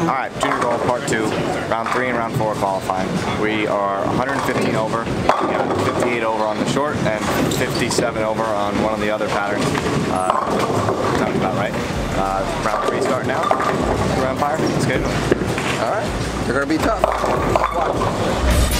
All right, junior gold part two, round three and round four qualifying. We are 115 over, we got 58 over on the short and 57 over on one of the other patterns. Uh, sounds about right. Uh, round three start now. Round fire, let's get it. All right, they're gonna be tough.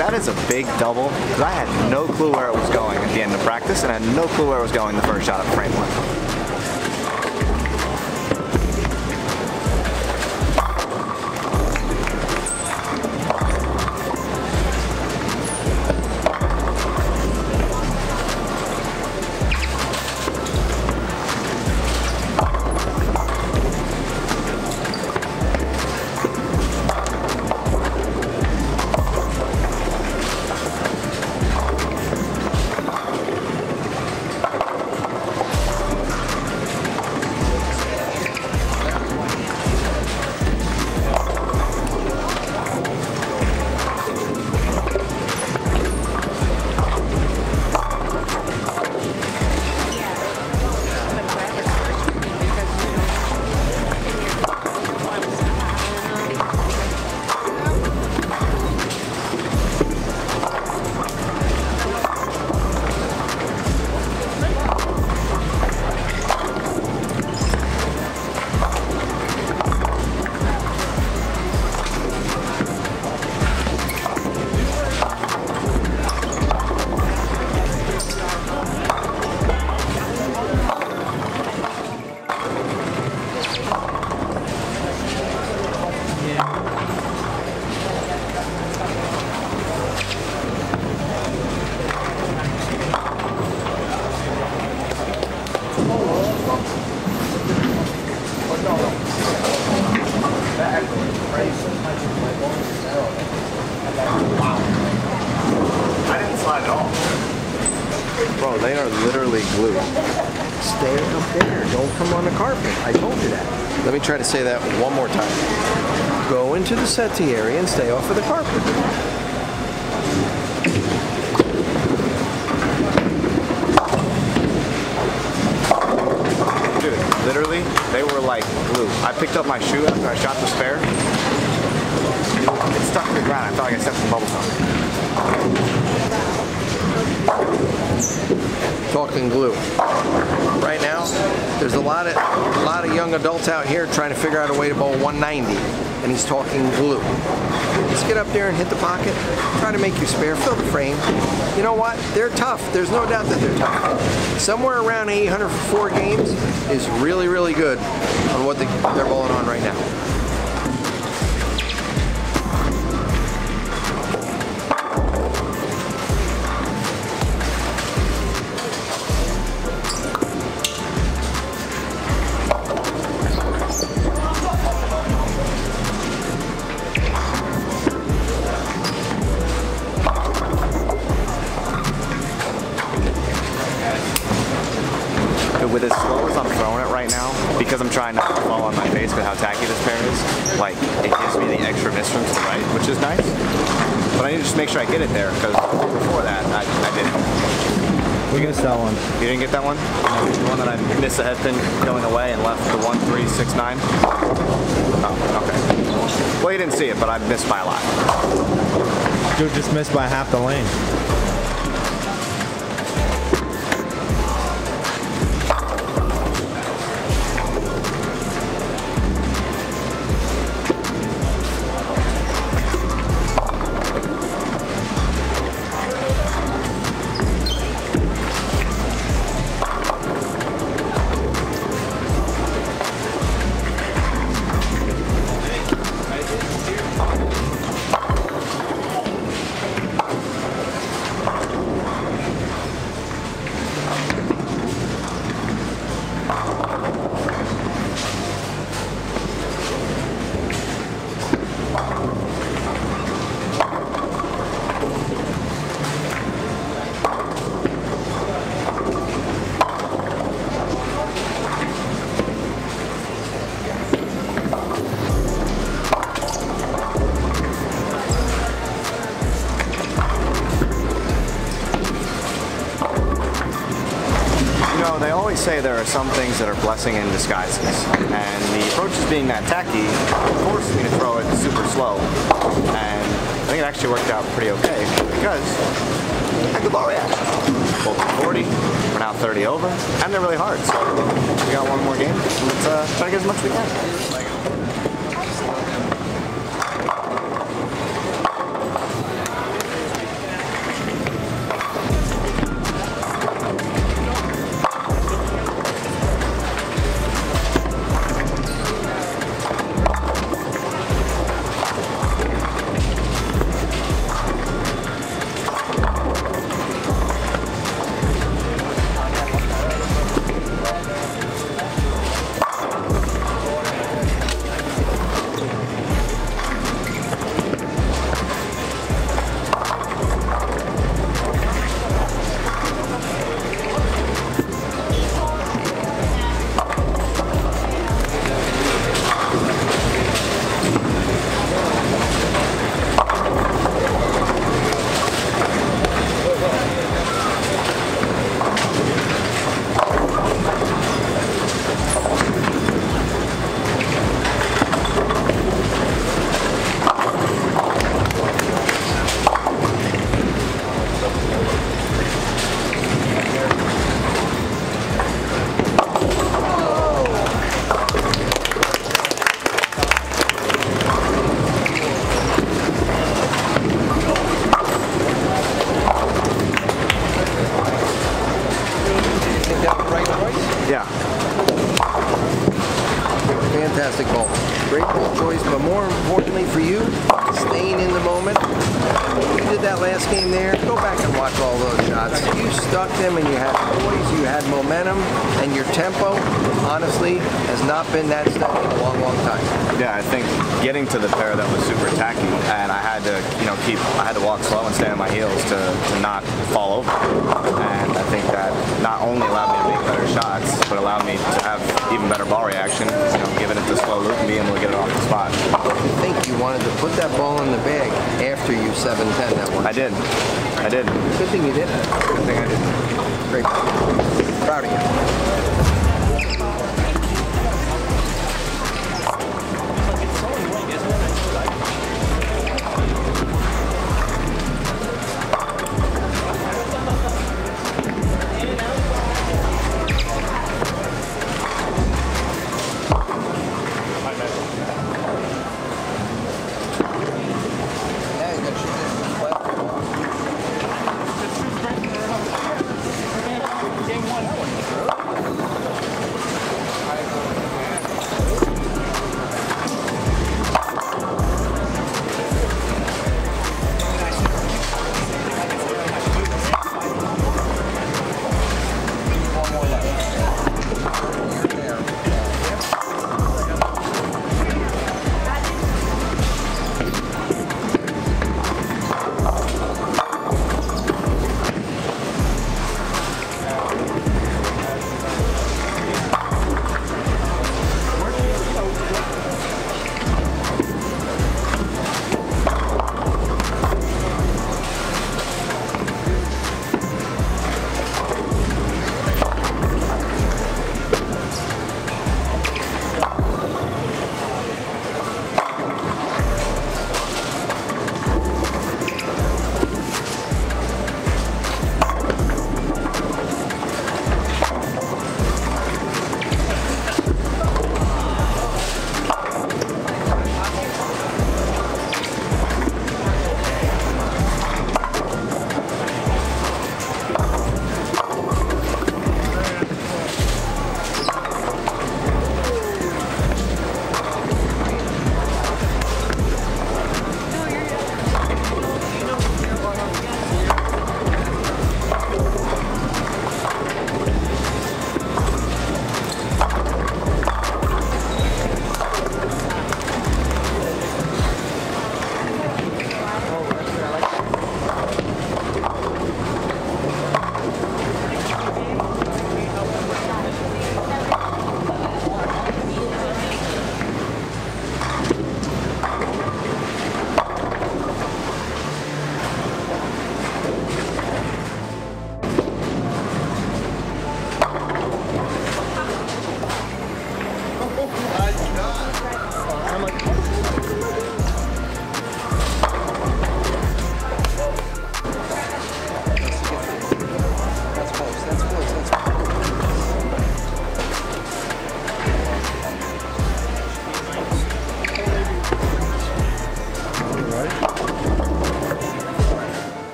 That is a big double because I had no clue where it was going at the end of practice and I had no clue where it was going the first shot of frame one. Literally glue. Stay up there. Don't come on the carpet. I told you that. Let me try to say that one more time. Go into the settee area and stay off of the carpet. Dude, literally, they were like glue. I picked up my shoe after I shot the spare. It stuck to the ground. I felt like I stepped in bubble gum. Talking glue. Right now, there's a lot of a lot of young adults out here trying to figure out a way to bowl 190, and he's talking glue. Just get up there and hit the pocket. Try to make your spare. Fill the frame. You know what? They're tough. There's no doubt that they're tough. Somewhere around 800 for four games is really, really good on what they, they're bowling on right now. With as slow as I'm throwing it right now, because I'm trying not to fall on my face with how tacky this pair is, like, it gives me the extra from to the right, which is nice. But I need to just make sure I get it there, because before that, I, I didn't. We missed that one. You didn't get that one? The one that I missed the head pin going away and left the one, three, six, nine? Oh, okay. Well, you didn't see it, but I missed by a lot. Dude just missed by half the lane. Say there are some things that are blessing in disguises, and the approach is being that tacky forced me to throw it super slow, and I think it actually worked out pretty okay because I good ball reaction. Both 40, we're now 30 over, and they're really hard. So we got one more game. Let's uh, try to get as much as we can. Importantly for you, staying in the moment. You did that last game there. Go back and watch all those shots. You stuck them and you had poise, you had momentum, and your tempo, honestly, has not been that steady in a long, long time. Yeah, I think getting to the pair that was super tacky, and I had to, you know, keep, I had to walk slow and stay on my heels to, to not fall over. And I think that not only allowed me to make better shots, but allowed me to have even better ball reaction, you know, the slow loop and being able to get it off the spot. I think you wanted to put that ball in the bag after you 7-10 that one. I did. I did. Good thing you did. Good thing I did. Great. Proud of you.